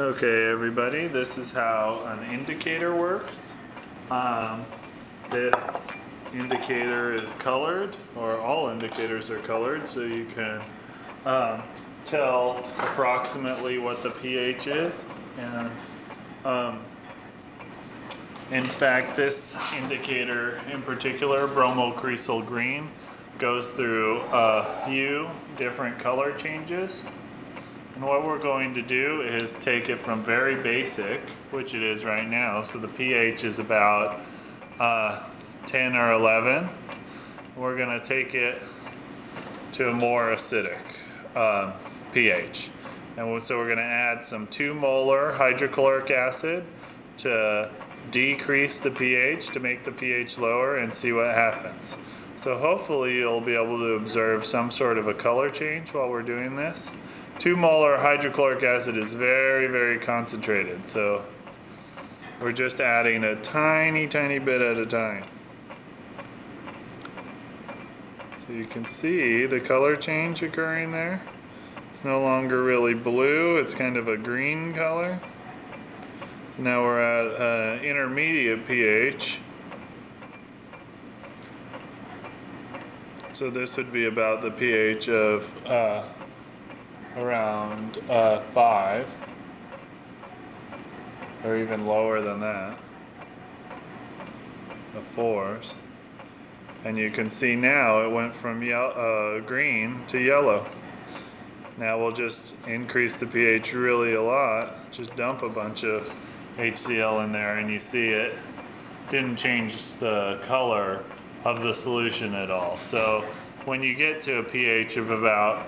Okay, everybody, this is how an indicator works. Um, this indicator is colored, or all indicators are colored, so you can um, tell approximately what the pH is. And um, in fact, this indicator in particular, bromocresol green, goes through a few different color changes. And what we're going to do is take it from very basic, which it is right now, so the pH is about uh, 10 or 11. We're going to take it to a more acidic um, pH. And so we're going to add some 2 molar hydrochloric acid to decrease the pH to make the pH lower and see what happens. So hopefully you'll be able to observe some sort of a color change while we're doing this. 2 molar hydrochloric acid is very, very concentrated, so we're just adding a tiny, tiny bit at a time. So you can see the color change occurring there. It's no longer really blue, it's kind of a green color. Now we're at uh, intermediate pH. So this would be about the pH of uh, around uh, 5 or even lower than that. The fours. And you can see now it went from uh, green to yellow. Now we'll just increase the pH really a lot. Just dump a bunch of HCl in there and you see it didn't change the color of the solution at all. So when you get to a pH of about